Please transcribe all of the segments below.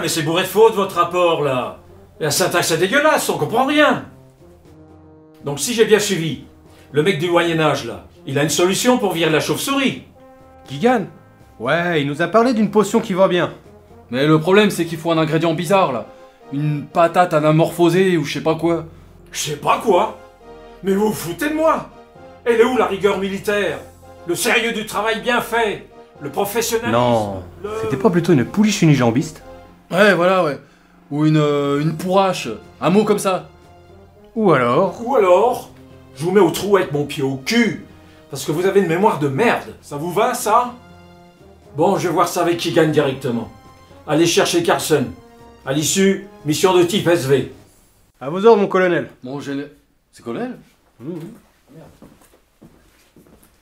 Mais c'est bourré de fautes votre rapport là. La syntaxe est dégueulasse, on comprend rien. Donc si j'ai bien suivi, le mec du Moyen-Âge là, il a une solution pour virer la chauve-souris. Gigan Ouais, il nous a parlé d'une potion qui va bien. Mais le problème, c'est qu'il faut un ingrédient bizarre là. Une patate anamorphosée ou je sais pas quoi. Je sais pas quoi. Mais vous vous foutez de moi. Elle est où la rigueur militaire? Le sérieux du travail bien fait? Le professionnalisme? Non, le- c'était pas plutôt une pouliche unijambiste? Ouais, voilà, ouais. Ou une, euh, une pourrache. Un mot comme ça. Ou alors Ou alors, je vous mets au trou avec mon pied au cul Parce que vous avez une mémoire de merde Ça vous va ça? Bon, je vais voir ça avec qui gagne directement. Allez chercher Carson. À l'issue, mission de type SV. À vos ordres, mon colonel. Mon géné... C'est colonel?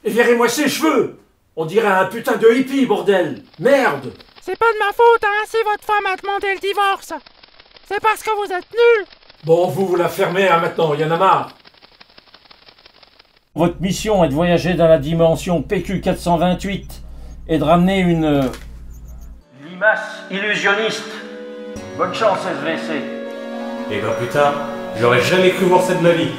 Et virez-moi ses cheveux On dirait un putain de hippie, bordel Merde C'est pas de ma faute, hein, si votre femme a demandé le divorce. C'est parce que vous êtes nuls. Bon, vous, vous la fermez hein, maintenant, y en a marre. Votre mission est de voyager dans la dimension PQ428 et de ramener une... euh, Limace illusionniste. Bonne chance, SVC. Et ben putain, j'aurais jamais cru voir ça de ma vie.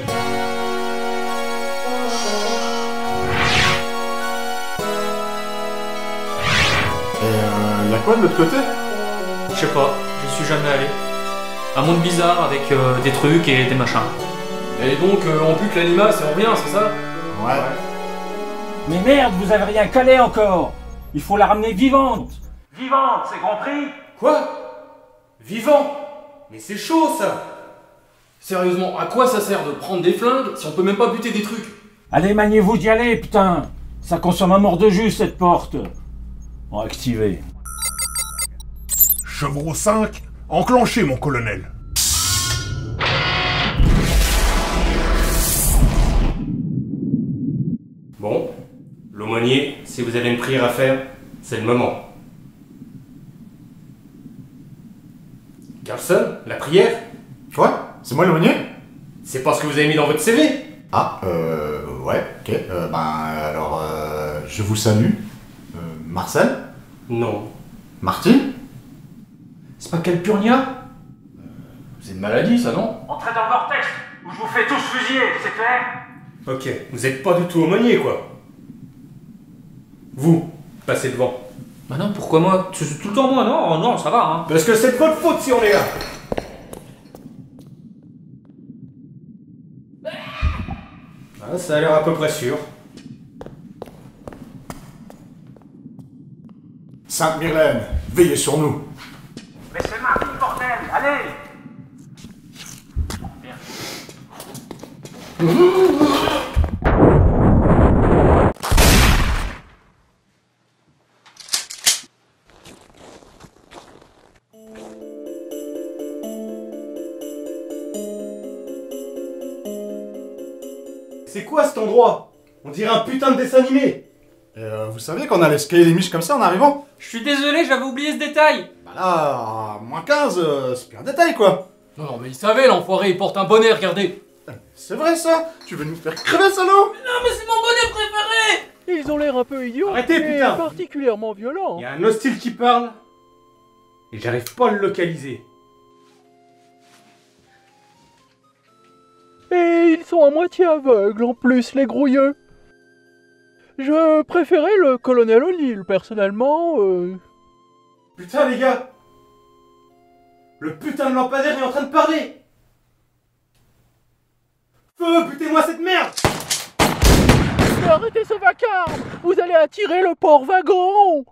A quoi de l'autre côté Je sais pas, je suis jamais allé. Un monde bizarre avec euh, des trucs et des machins. Et donc, euh, on bute l'anima, c'est en rien, c'est ça? Ouais. Mais merde, vous avez rien calé encore. Il faut la ramener vivante. Vivante, c'est compris Quoi? Vivant? Mais c'est chaud ça! Sérieusement, à quoi ça sert de prendre des flingues si on peut même pas buter des trucs? Allez, maniez-vous d'y aller, putain. Ça consomme un mort de jus, cette porte. On va activer. Chevreau 5, enclenché, mon colonel. Bon, l'aumônier, si vous avez une prière à faire, c'est le moment. Carlson, la prière? Quoi C'est moi l'aumônier? C'est pas ce que vous avez mis dans votre CV Ah, euh, ouais, ok. Euh, ben, alors, euh, je vous salue. Euh, Marcel? Non. Martine C'est pas Calpurnia C'est une maladie, ça, non Entrez dans le vortex, ou je vous fais tous fusiller, c'est clair Ok, vous êtes pas du tout aumônier quoi. Vous, passez devant. Bah non, pourquoi moi C'est tout le temps moi, non Non, ça va, hein. Parce que c'est de votre faute si on est là Ah, ça a l'air à peu près sûr. Sainte Myrlène, veillez sur nous. Mais c'est mardi, bordel. Allez. C'est quoi cet endroit? On dirait un putain de dessin animé. Et euh, vous saviez qu'on allait scaler les miches comme ça en arrivant? Je suis désolé, j'avais oublié ce détail. Bah là, moins 15, euh, c'est plus un détail quoi. Non, non, mais il savait, l'enfoiré, il porte un bonnet, regardez C'est vrai ça Tu veux nous faire crever, salaud? Non, mais c'est mon bonnet préféré Ils ont l'air un peu idiots. Arrêtez, et putain. particulièrement violents. Il y a un hostile qui parle et j'arrive pas à le localiser. Et ils sont à moitié aveugles en plus, les grouilleux. Je préférais le colonel O'Neill, personnellement. euh. Putain les gars Le putain de lampadaire est en train de parler. Feu, butez-moi cette merde. Arrêtez ce vacarme. Vous allez attirer le port wagon.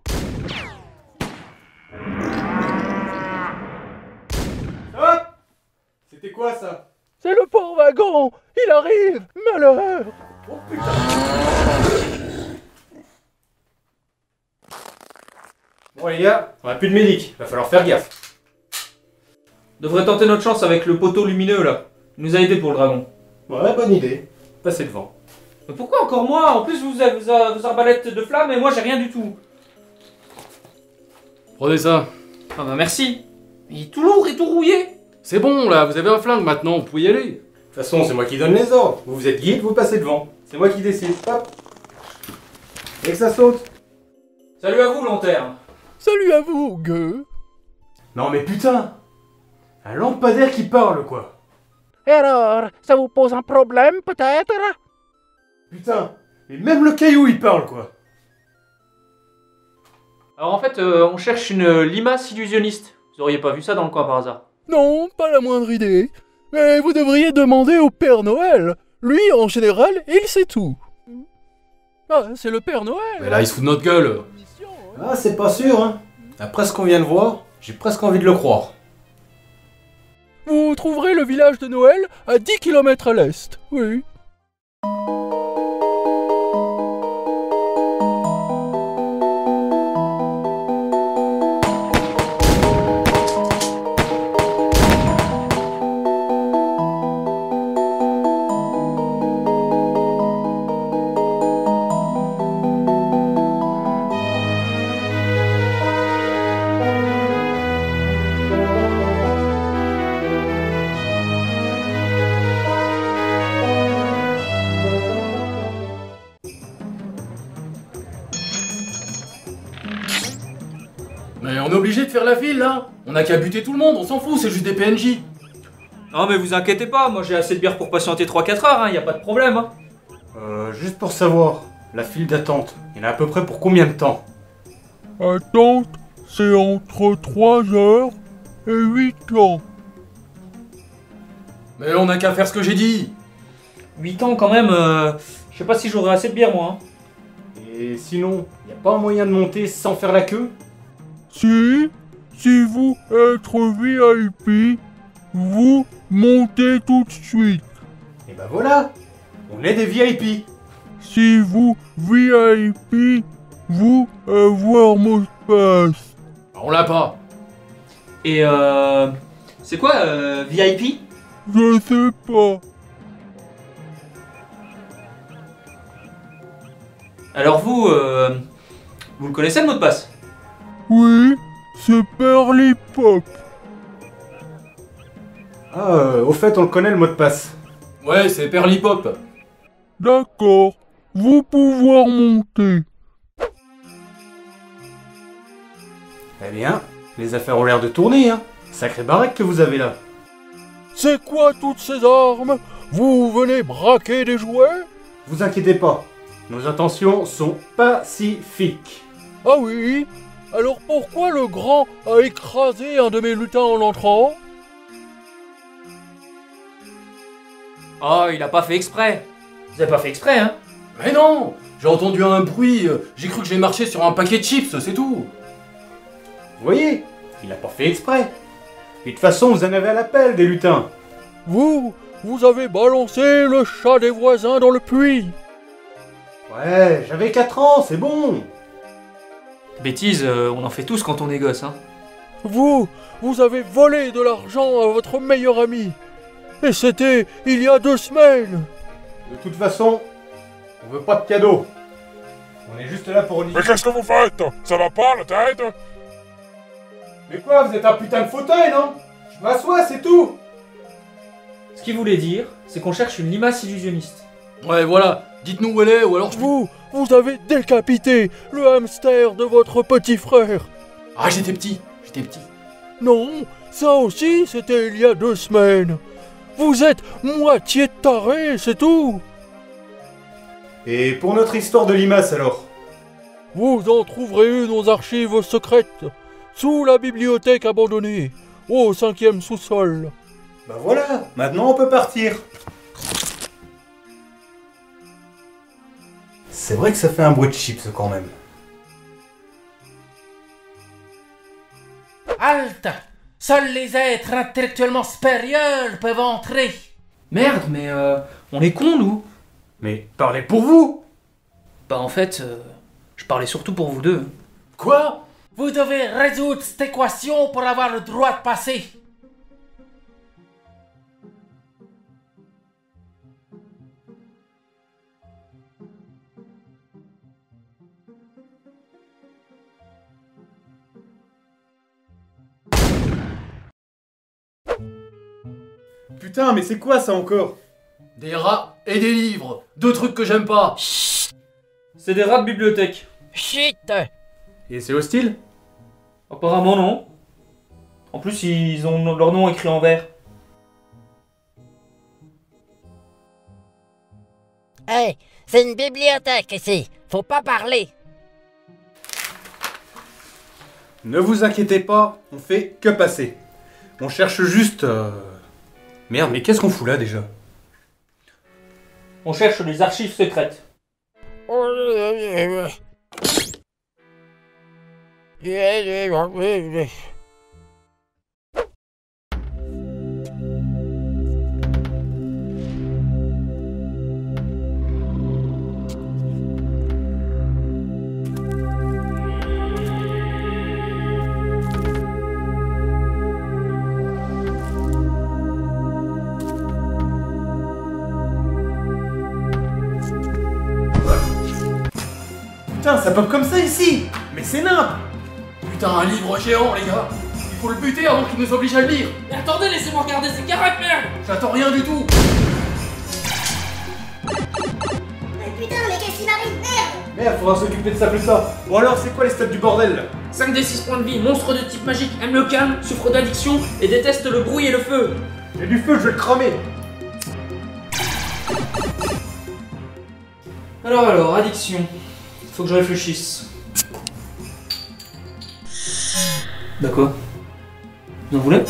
Hop. C'était quoi ça? C'est le port wagon. Il arrive. Malheur. Oh putain. Bon les gars, on a plus de médic, va falloir faire gaffe. Devrait tenter notre chance avec le poteau lumineux là. Il nous a aidé pour le dragon. Ouais, bonne idée. Passez devant. Mais pourquoi encore moi En plus, vous avez vos, vos arbalètes de flammes et moi j'ai rien du tout. Prenez ça. Ah bah merci. Il est tout lourd et tout rouillé. C'est bon, là, vous avez un flingue maintenant, vous pouvez y aller. De toute façon, c'est moi qui donne les ordres. Vous, vous êtes guide, vous passez devant. C'est moi qui décide. Hop Et que ça saute. Salut à vous, long terme. Salut à vous, gueux Non mais putain Un lampadaire qui parle, quoi Et alors, ça vous pose un problème peut-être? Putain Et même le caillou, il parle, quoi Alors en fait, euh, on cherche une limace illusionniste. Vous auriez pas vu ça dans le coin par hasard? Non, pas la moindre idée. Mais vous devriez demander au Père Noël. Lui, en général, il sait tout. Ah, c'est le Père Noël Mais là, il se fout de notre gueule. Ah, c'est pas sûr, hein Après ce qu'on vient de voir, j'ai presque envie de le croire. Vous trouverez le village de Noël à 10 km à l'est. Oui. A qu'à buter tout le monde, on s'en fout, c'est juste des PNJ. Non mais vous inquiétez pas, moi j'ai assez de bière pour patienter 3-4 heures, hein, y a pas de problème. Hein. Euh, juste pour savoir, la file d'attente, il y en a à peu près pour combien de temps? Attente, c'est entre 3 heures et 8 ans. Mais on a qu'à faire ce que j'ai dit 8 ans quand même, euh, je sais pas si j'aurai assez de bière moi. hein. Et sinon, y a pas un moyen de monter sans faire la queue? Si, si vous êtes VIP, vous montez tout de suite. Et bah voilà On est des VIP Si vous VIP, vous avoir mot de passe. On l'a pas. Et euh... C'est quoi euh, VIP Je sais pas. Alors vous, euh... Vous le connaissez le mot de passe? Oui, c'est Perly Pop. Ah, euh, au fait, on le connaît le mot de passe. Ouais, c'est Perlipop. D'accord, vous pouvoir monter. Eh bien, les affaires ont l'air de tourner, hein Sacré baraque que vous avez là C'est quoi toutes ces armes? Vous venez braquer des jouets? Vous inquiétez pas, nos intentions sont pacifiques. Ah oui Alors pourquoi le grand a écrasé un de mes lutins en entrant? Oh, il a pas fait exprès. Vous avez pas fait exprès, hein? Mais non J'ai entendu un bruit, euh, j'ai cru que j'ai marché sur un paquet de chips, c'est tout. Vous voyez Il a pas fait exprès. Et de toute façon, vous en avez à l'appel, des lutins. Vous, vous avez balancé le chat des voisins dans le puits. Ouais, j'avais 4 ans, c'est bon Bêtise, euh, on en fait tous quand on est gosse, hein. Vous, vous avez volé de l'argent à votre meilleur ami. Et c'était il y a deux semaines. De toute façon, on veut pas de cadeaux. On est juste là pour une... Mais qu'est-ce que vous faites? Ça va pas la tête? Mais quoi, vous êtes un putain de fauteuil, non? Je m'assois, c'est tout Ce qu'il voulait dire, c'est qu'on cherche une limace illusionniste. Ouais, voilà, dites-nous où elle est, ou alors je... Vous, vous avez décapité le hamster de votre petit frère. Ah, j'étais petit, j'étais petit. Non, ça aussi c'était il y a deux semaines. Vous êtes moitié taré, c'est tout. Et pour notre histoire de limace, alors? Vous en trouverez une aux archives secrètes, sous la bibliothèque abandonnée, au cinquième sous-sol. Bah voilà, maintenant on peut partir. C'est vrai que ça fait un bruit de chips quand même. Halte Seuls les êtres intellectuellement supérieurs peuvent entrer. Merde, mais euh, on est cons, nous Mais parlez pour vous Bah en fait, euh, je parlais surtout pour vous deux. Quoi? Vous devez résoudre cette équation pour avoir le droit de passer. Putain, mais c'est quoi ça encore? Des rats et des livres, deux trucs que j'aime pas. C'est des rats de bibliothèque. Chut Et c'est hostile? Apparemment non. En plus, ils ont leur nom écrit en vert. Hey, c'est une bibliothèque ici. Faut pas parler. Ne vous inquiétez pas, on fait que passer. On cherche juste. euh, Merde, mais qu'est-ce qu'on fout là déjà? On cherche les archives secrètes. Putain, ça pop comme ça ici. Mais c'est nimp Putain, un livre géant, les gars. Il faut le buter avant qu'il nous oblige à le lire. Mais attendez, laissez-moi regarder ces caractères merde. J'attends rien du tout. Mais putain, mais qu'est-ce qui m'arrive Merde. Merde, faudra s'occuper de ça plus tard. Bon alors, c'est quoi les stats du bordel là 5 des 6 points de vie, monstre de type magique, aime le calme, souffre d'addiction et déteste le bruit et le feu. J'ai du feu, je vais le cramer. Alors, alors, addiction. Faut que je réfléchisse. Bah quoi? Vous en voulez?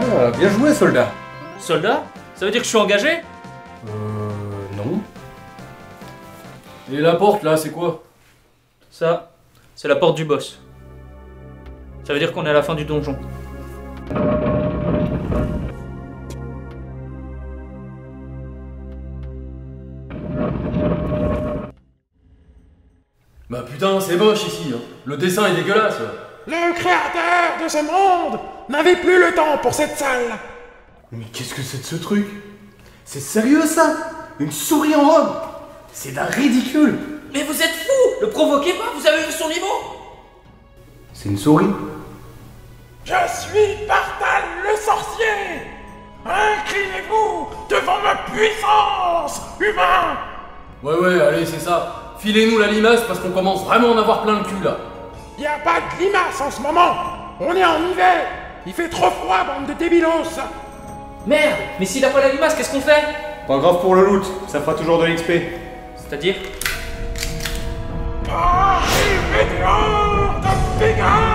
Ah, bien joué, soldat Soldat? Ça veut dire que je suis engagé? Euh. Non. Et la porte, là, c'est quoi? Ça, c'est la porte du boss. Ça veut dire qu'on est à la fin du donjon. Bah putain, c'est moche ici, hein. Le dessin est dégueulasse. Le créateur de ce monde n'avait plus le temps pour cette salle. Mais qu'est-ce que c'est de ce truc? C'est sérieux ça? Une souris en robe? C'est d'un ridicule. Mais vous êtes fou Le provoquez pas, vous avez vu son niveau? C'est une souris? Je suis Bartal le sorcier. Inclinez-vous devant ma puissance, humain. Ouais, ouais, allez, c'est ça. Filez-nous la limace parce qu'on commence vraiment à en avoir plein le cul, là. Y a pas de limace en ce moment. On est en hiver. Il fait trop froid, bande de débilos. Merde Mais s'il a pas la limace, qu'est-ce qu'on fait? Pas grave pour le loot, ça fera toujours de l'XP. C'est-à-dire? De Pégase.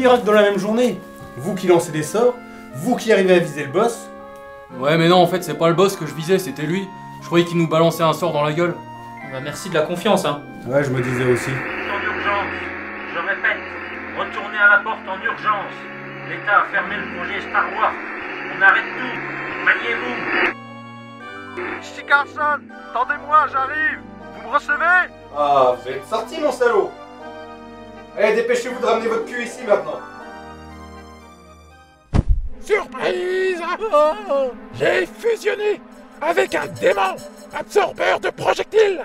Miracles dans la même journée. Vous qui lancez des sorts, vous qui arrivez à viser le boss. Ouais, mais non, en fait, c'est pas le boss que je visais, c'était lui. Je croyais qu'il nous balançait un sort dans la gueule. Bah merci de la confiance, hein. Ouais, je me disais aussi. En urgence. Je répète, retournez à la porte en urgence. L'État a fermé le projet Star Wars. On arrête tout. Maniez-vous. Ici Carson, tendez-moi, j'arrive. Vous me recevez? Ah, vous êtes sorti mon salaud Allez, dépêchez-vous de ramener votre cul ici maintenant. Surprise Oh, J'ai fusionné avec un démon absorbeur de projectiles.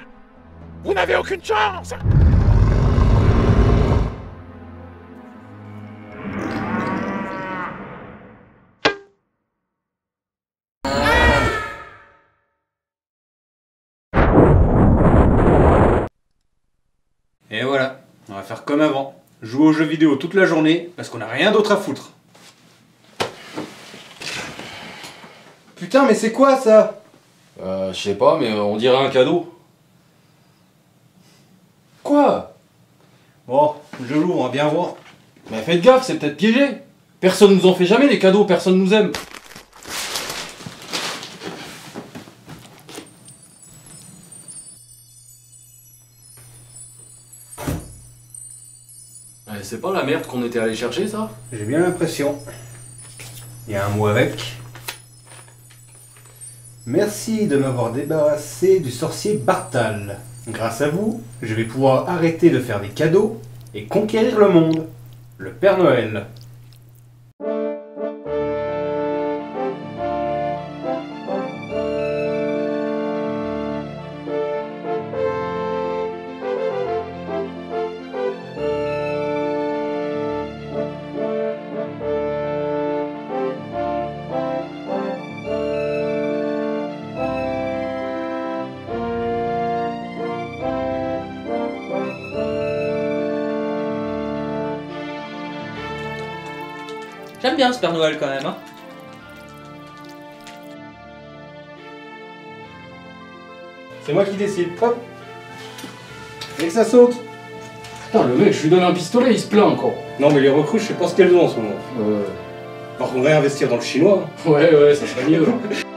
Vous n'avez aucune chance. Faire comme avant. Jouer aux jeux vidéo toute la journée parce qu'on a rien d'autre à foutre. Putain, mais c'est quoi ça? Euh, je sais pas, mais on dirait un cadeau. Quoi? Bon, je l'ouvre, on va bien voir. Mais faites gaffe, c'est peut-être piégé. Personne nous en fait jamais les cadeaux, personne nous aime. C'est pas la merde qu'on était allé chercher ça J'ai bien l'impression. Il y a un mot avec. Merci de m'avoir débarrassé du sorcier Bartal. Grâce à vous, je vais pouvoir arrêter de faire des cadeaux et conquérir le monde. Le Père Noël. J'aime bien ce Père Noël quand même. Hein. C'est moi qui décide. Hop. Et que ça saute. Putain, le mec, je lui donne un pistolet, il se plaint encore. Non, mais les recrues, je sais pas ce qu'elles ont en ce moment. Euh. Alors qu'on va investir dans le chinois. Ouais, ouais, ça serait mieux.